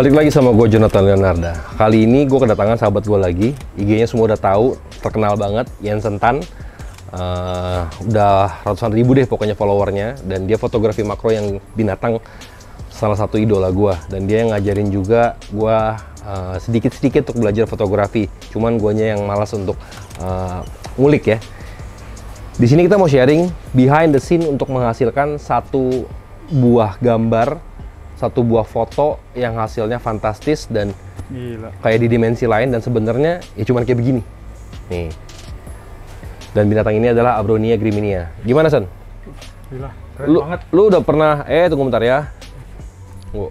Balik lagi sama gue Jonathan Leonarda. Kali ini gue kedatangan sahabat gue lagi. IG-nya semua udah tahu, terkenal banget. Jensen Tan. Eh, udah ratusan ribu deh pokoknya followernya. Dan dia fotografi makro yang binatang salah satu idola gue. Dan dia yang ngajarin juga gue eh, sedikit-sedikit untuk belajar fotografi. Cuman guanya yang malas untuk eh, ngulik ya. Di sini kita mau sharing behind the scene untuk menghasilkan satu buah gambar, satu buah foto yang hasilnya fantastis dan Gila. kayak di dimensi lain dan sebenarnya ya cuman kayak begini. Nih. Dan binatang ini adalah Abronia griminia. Gimana, San? Gila. Keren Lu, banget. lu udah pernah eh tunggu bentar ya. Tunggu.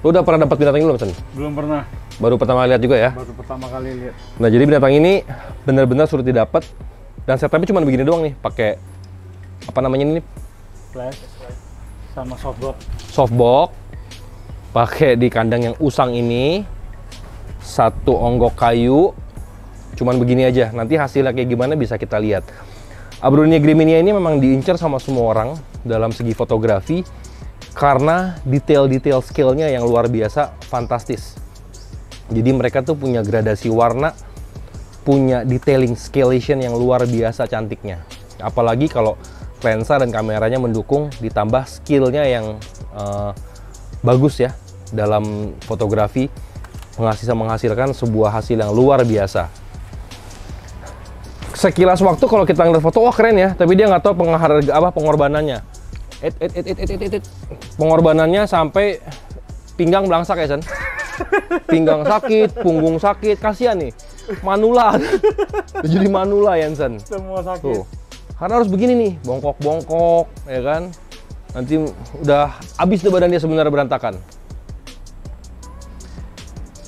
Lu udah pernah dapat binatang ini belum, San? Belum pernah. Baru pertama lihat juga ya. Baru pertama kali lihat. Nah, jadi binatang ini benar-benar sulit didapat dan setupnya cuma begini doang nih, pakai apa namanya ini Flash sama softbox. softbox pakai di kandang yang usang ini. Satu onggok kayu cuman begini aja. Nanti hasilnya kayak gimana bisa kita lihat. Abronia griminia ini memang diincar sama semua orang dalam segi fotografi karena detail-detail skillnya yang luar biasa fantastis. Jadi mereka tuh punya gradasi warna punya detailing scalation yang luar biasa cantiknya. Apalagi kalau lensa dan kameranya mendukung ditambah skillnya yang eh, bagus ya dalam fotografi menghasil menghasilkan sebuah hasil yang luar biasa sekilas waktu kalau kita ngeliat foto wah keren ya tapi dia nggak tahu pengharga apa pengorbanannya it, it, it, it, it, it, it. pengorbanannya sampai pinggang belangsak ya San pinggang sakit punggung sakit kasihan nih manula jadi manula Yansen Semua sakit. Tuh. Karena harus begini nih, bongkok-bongkok, ya kan? Nanti udah habis tuh badan dia sebenarnya berantakan.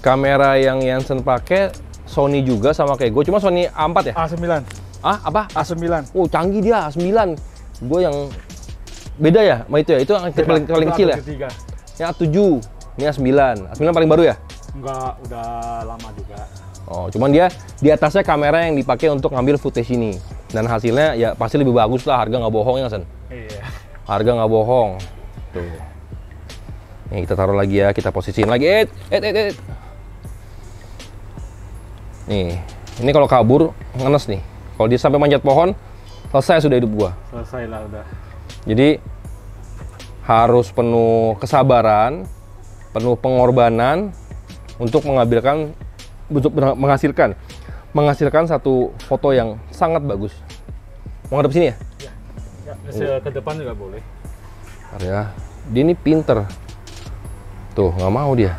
Kamera yang Yansen pakai Sony juga sama kayak gue, cuma Sony A4 ya? A9. Ah, apa? A9. Oh, canggih dia, A9. Gue yang beda ya sama itu ya? Itu yang paling, paling Itu kecil ya? Ketiga. Yang A7, ini A9. A9 paling baru ya? Enggak, udah lama juga. Oh, cuman dia di atasnya kamera yang dipakai untuk ngambil footage ini. Dan hasilnya ya pasti lebih bagus lah, harga nggak bohong ya, Sen? Iya. Harga nggak bohong. Tuh. Nih kita taruh lagi ya, kita posisiin lagi. Eh, eh, eh, eh. Nih, ini kalau kabur ngenes nih. Kalau dia sampai manjat pohon, selesai sudah hidup gua. Selesai lah udah. Jadi harus penuh kesabaran, penuh pengorbanan untuk mengambilkan untuk menghasilkan menghasilkan satu foto yang sangat bagus. Mau ngadep sini ya? Ya, ya ke depan juga boleh. Ya. Dia ini pinter. Tuh, nggak mau dia.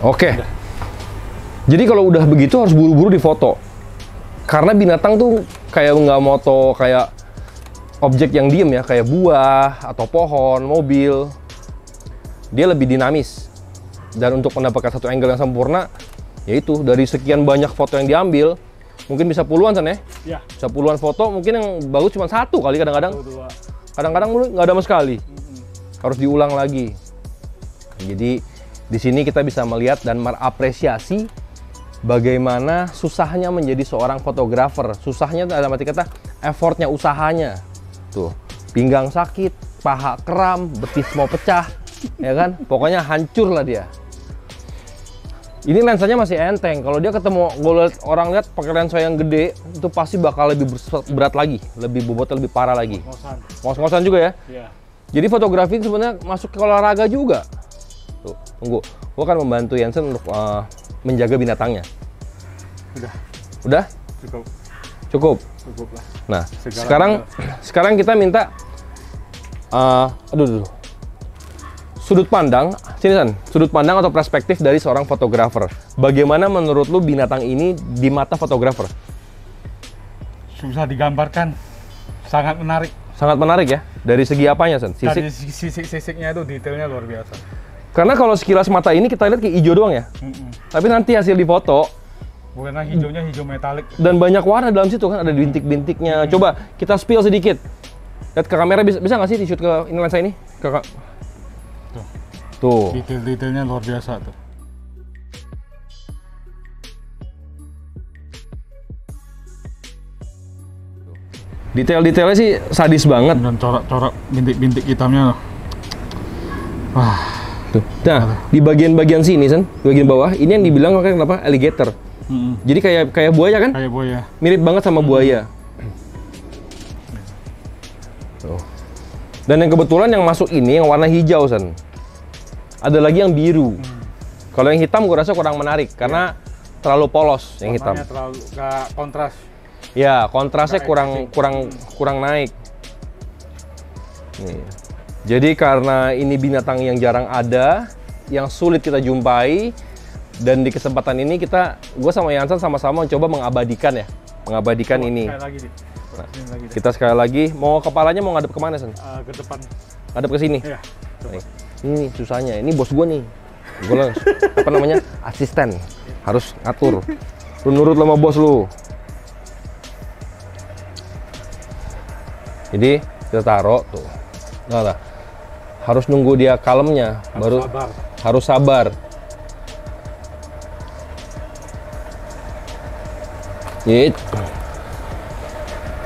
Oke. Jadi kalau udah begitu harus buru-buru difoto. Karena binatang tuh kayak nggak moto kayak objek yang diem ya, kayak buah atau pohon, mobil. Dia lebih dinamis. Dan untuk mendapatkan satu angle yang sempurna, yaitu dari sekian banyak foto yang diambil, mungkin bisa puluhan san ya? Ya, bisa puluhan foto mungkin yang bagus cuma satu kali kadang-kadang. Satu dua. kadang-kadang nggak ada sama sekali. Harus diulang lagi. Jadi di sini kita bisa melihat dan mengapresiasi bagaimana susahnya menjadi seorang fotografer. Susahnya dalam arti kata effortnya usahanya. Tuh pinggang sakit paha kram betis mau pecah ya kan? Pokoknya hancur lah dia ini lensanya masih enteng. Kalau dia ketemu gue liat orang lihat pakai lensa yang gede, itu pasti bakal lebih berat lagi, lebih bobotnya lebih parah lagi. Ngosan. Ngos-ngosan juga ya. Iya. Jadi fotografi sebenarnya masuk ke olahraga juga. Tuh, tunggu. Gue akan membantu Yansen untuk uh, menjaga binatangnya. Udah Udah? cukup. Cukup. Cukup lah. Nah, Segala sekarang sekarang kita minta uh, aduh, aduh, aduh. Sudut pandang, sini San, sudut pandang atau perspektif dari seorang fotografer. Bagaimana menurut lu binatang ini di mata fotografer? Susah digambarkan. Sangat menarik. Sangat menarik ya. Dari segi apanya, San? Dari Sisik. sisik-sisiknya itu detailnya luar biasa. Karena kalau sekilas mata ini kita lihat kayak hijau doang ya. Mm-mm. Tapi nanti hasil di foto Bukan yang hijaunya hijau metalik. dan banyak warna dalam situ kan ada bintik-bintiknya. Coba kita spill sedikit. Lihat ke kamera bisa bisa nggak sih di shoot ke ini lensa ini? Ke. Tuh. Detail-detailnya luar biasa tuh. Detail-detailnya sih sadis banget. Dan corak-corak bintik-bintik hitamnya. Wah, Tuh. Nah, di bagian-bagian sini, di bagian bawah, ini yang dibilang makanya kenapa alligator. mm, Jadi kayak kayak buaya kan? kayak buaya. Mirip banget sama buaya. Tuh. Dan yang kebetulan yang masuk ini yang warna hijau, San. Ada lagi yang biru. Kalau yang hitam gue rasa kurang menarik karena terlalu polos yang hitam. Warnanya terlalu nggak kontras. Ya, kontrasnya Nggak kurang kurang kurang naik. Nih. Jadi karena ini binatang yang jarang ada, yang sulit kita jumpai, dan di kesempatan ini kita, gue sama Yansan sama-sama mencoba mengabadikan ya, mengabadikan Coba ini. Sekali lagi deh. Sini lagi deh. Kita sekali lagi, mau kepalanya mau ngadep ke mana San? Eh, ke depan. Ngadep ke sini. Ya. Coba. Nih. Ini susahnya, ini bos gue nih. Gue lah, apa namanya, asisten, harus ngatur. Lu nurut sama bos lu. Jadi kita taruh tuh. Nah, lah. harus nunggu dia kalemnya, Harus baru sabar. harus sabar. Yit.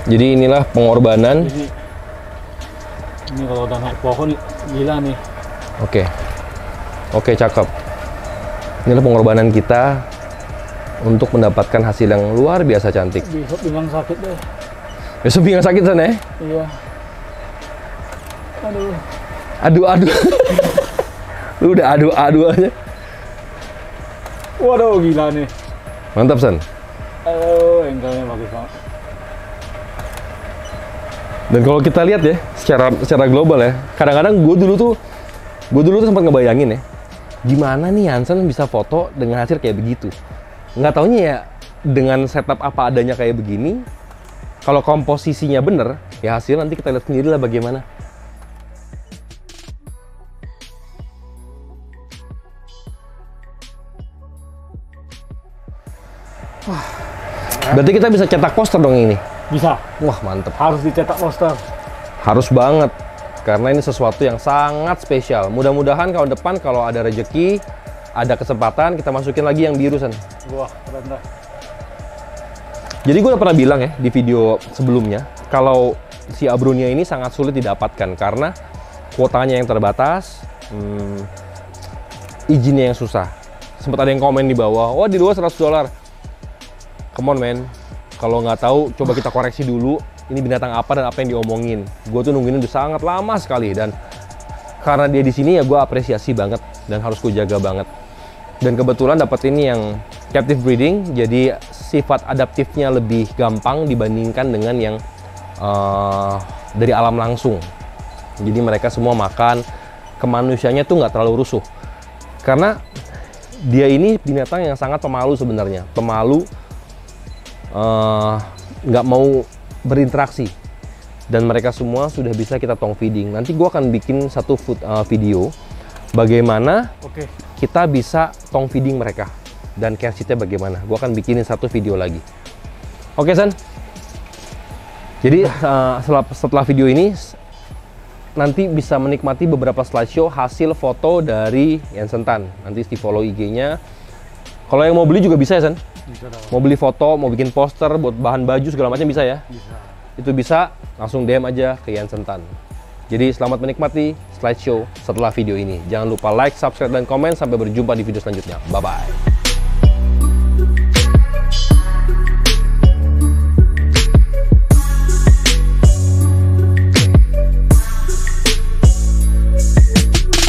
Jadi inilah pengorbanan. Jadi ini kalau udah naik pohon gila nih. Oke. Oke, cakep. Inilah pengorbanan kita untuk mendapatkan hasil yang luar biasa cantik. Besok bilang sakit deh. Besok pinggang sakit sana ya? Iya. Aduh. Aduh, aduh. Lu udah aduh, aduh aja. Waduh gila nih. Mantap, San. Aduh, engkelnya bagus banget. Dan kalau kita lihat ya, secara secara global ya, kadang-kadang gue dulu tuh, gue dulu tuh sempat ngebayangin ya, gimana nih Hansen bisa foto dengan hasil kayak begitu. Nggak taunya ya, dengan setup apa adanya kayak begini, kalau komposisinya bener, ya hasil nanti kita lihat sendiri lah bagaimana. Berarti kita bisa cetak poster dong ini. Bisa. Wah mantep. Harus dicetak poster. Harus banget. Karena ini sesuatu yang sangat spesial. Mudah-mudahan kalau depan kalau ada rejeki, ada kesempatan, kita masukin lagi yang biru, San. Wah, keren dah. Jadi gue udah pernah bilang ya di video sebelumnya, kalau si Abronia ini sangat sulit didapatkan karena kuotanya yang terbatas, hmm, izinnya yang susah. Sempat ada yang komen di bawah, wah di luar 100 dolar. Come on man, kalau nggak tahu coba kita koreksi dulu ini binatang apa dan apa yang diomongin. Gue tuh nungguin udah sangat lama sekali dan karena dia di sini ya gue apresiasi banget dan harus gue jaga banget. Dan kebetulan dapat ini yang captive breeding, jadi sifat adaptifnya lebih gampang dibandingkan dengan yang eh, dari alam langsung. Jadi mereka semua makan ke manusianya tuh nggak terlalu rusuh. Karena dia ini binatang yang sangat pemalu sebenarnya, pemalu eh, nggak mau berinteraksi dan mereka semua sudah bisa kita tong feeding. Nanti gua akan bikin satu food, eh, video bagaimana Oke. kita bisa tong feeding mereka dan care sheetnya bagaimana. Gua akan bikinin satu video lagi. Oke San. Jadi uh, setelah, setelah video ini nanti bisa menikmati beberapa slideshow hasil foto dari Yansen Tan. Nanti di follow IG-nya. Kalau yang mau beli juga bisa ya San. Bisa. Mau beli foto, mau bikin poster, buat bahan baju segala macam bisa ya. Bisa. Itu bisa langsung DM aja ke Yansen Tan. Jadi selamat menikmati slideshow setelah video ini. Jangan lupa like, subscribe, dan komen. Sampai berjumpa di video selanjutnya. Bye-bye.